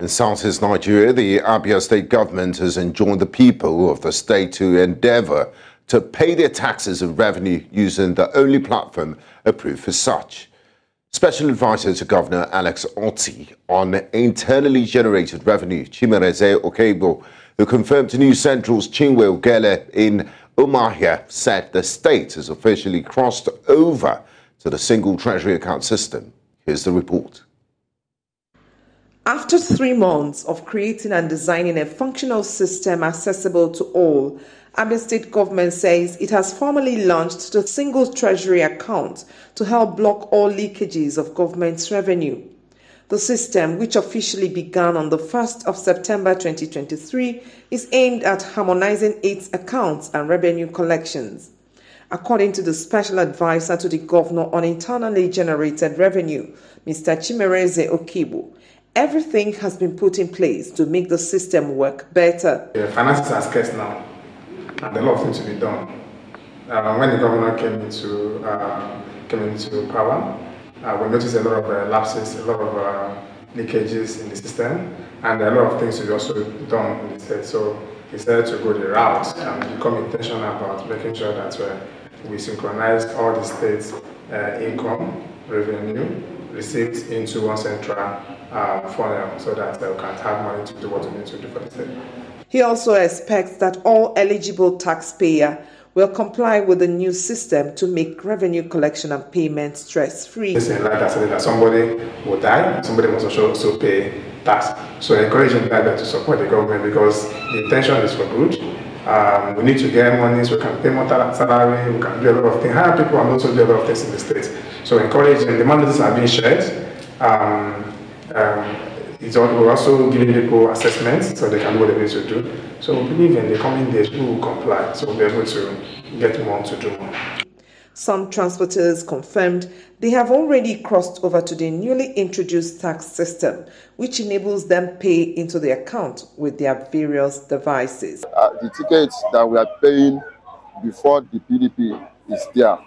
In southeast Nigeria, the Abia state government has enjoined the people of the state to endeavor to pay their taxes and revenue using the only platform approved for such. Special Advisor to Governor Alex Otti on internally generated revenue, Chimereze Okebo, who confirmed to News Central's Chinwe Ogele in Umuahia, said the state has officially crossed over to the single treasury account system. Here's the report. After three months of creating and designing a functional system accessible to all, Abia State government says it has formally launched the single treasury account to help block all leakages of government's revenue. The system, which officially began on the 1st of September 2023, is aimed at harmonizing its accounts and revenue collections. According to the special advisor to the governor on internally generated revenue, Mr. Chimereze Okibu, everything has been put in place to make the system work better. The finances are scarce now and a lot of things to be done. Uh, when the governor came into uh, came into power, uh, we noticed a lot of uh, lapses, a lot of uh, leakages in the system, and a lot of things to be also done in the state. So he decided to go the route and become intentional about making sure that uh, we synchronize all the state's income, revenue, receipts into one central funnel so that we can have money to do what we need to do for the state. He also expects that all eligible taxpayer will comply with the new system to make revenue collection and payment stress-free. This is like that somebody will die, somebody must also pay tax. So encouraging that to support the government because the intention is for good. Um, we need to get money so we can pay more salary, we can do a lot of things, hire people and also do a lot of things in the state. So encouraging, the mandates are being shared. Um, um, it's we're also giving people assessments so they can do what they need to do. So we believe in the coming days we will comply, so we'll be able to get more to do more. Some transporters confirmed they have already crossed over to the newly introduced tax system, which enables them pay into the account with their various devices. Uh, the tickets that we are paying before the PDP is there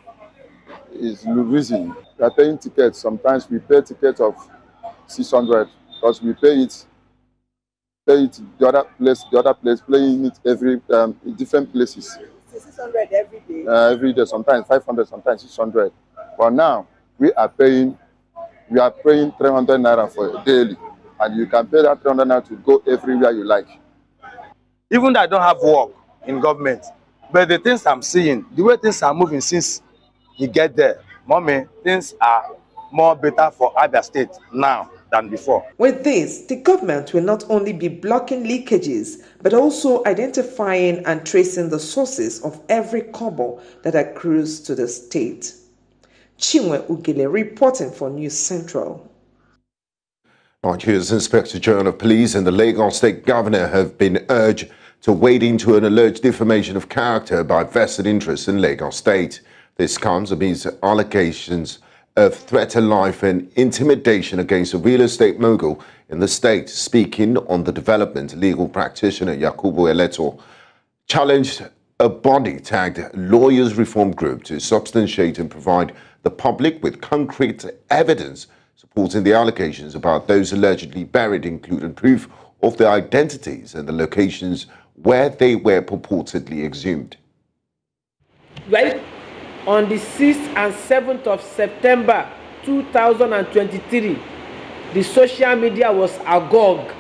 is losing. We are paying tickets. Sometimes we pay tickets of 600 because we pay it pay it the other place the other place playing it every um, in different places. 600 every day. Uh, every day sometimes 500 sometimes 600 but now we are paying we are paying 300 naira for daily. And you can pay that 300 naira to go everywhere you like. Even though i don't have work in government but the things i'm seeing the way things are moving since you get there mommy things are more better for Abia State now than before. With this, the government will not only be blocking leakages, but also identifying and tracing the sources of every kobo that accrues to the state. Chinwe Ugile reporting for News Central. Nigeria's Inspector General of Police and the Lagos State Governor have been urged to wade into an alleged defamation of character by vested interests in Lagos State. This comes amidst allegations of threat to life and intimidation against a real estate mogul in the state, speaking on the development, legal practitioner Yakubu Eleto challenged a body tagged Lawyers Reform Group to substantiate and provide the public with concrete evidence supporting the allegations about those allegedly buried, including proof of their identities and the locations where they were purportedly exhumed. Right on the 6th and 7th of September 2023, the social media was agog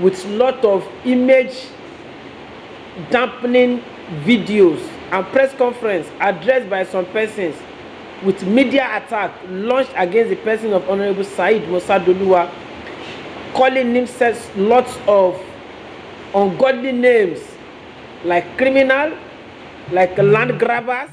with lot of image dampening videos and press conference addressed by some persons with media attack launched against the person of Honorable Said Musa Doluwa, calling himself lots of ungodly names like criminal, like land grabbers,